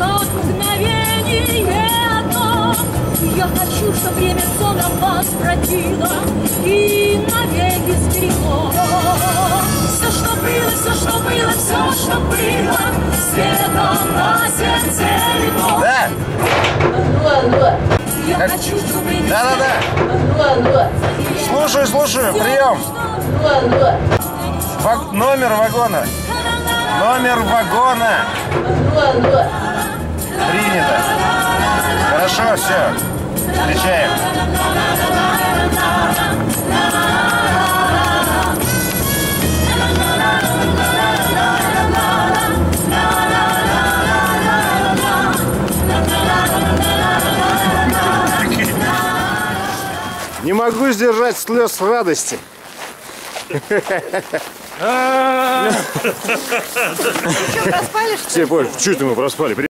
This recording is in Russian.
Прошло мгновение одно, Я хочу, чтобы время сон вас протило И навеки сберегло. Все, что было, все, что было, все, что было, Светом на сердце легло. Да! Я как... хочу, чтобы время... Да-да-да! Слушаю, слушаю, прием! Ваг... Номер вагона! Номер вагона! Хорошо, все. Встречаем. Не могу сдержать слез радости. Все, Поль, что это мы проспали?